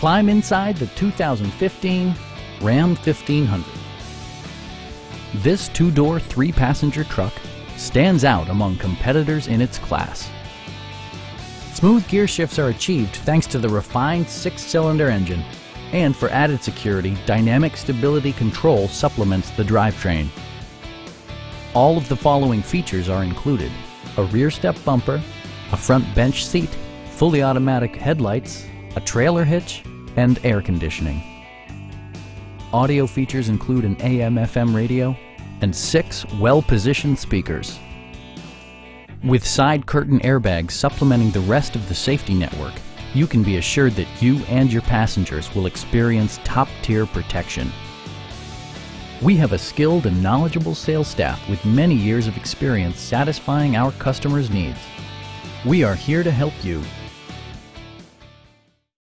Climb inside the 2015 Ram 1500. This two-door, three-passenger truck stands out among competitors in its class. Smooth gear shifts are achieved thanks to the refined six-cylinder engine. And for added security, dynamic stability control supplements the drivetrain. All of the following features are included. A rear step bumper, a front bench seat, fully automatic headlights, a trailer hitch, and air conditioning. Audio features include an AM-FM radio and six well-positioned speakers. With side curtain airbags supplementing the rest of the safety network, you can be assured that you and your passengers will experience top-tier protection. We have a skilled and knowledgeable sales staff with many years of experience satisfying our customers' needs. We are here to help you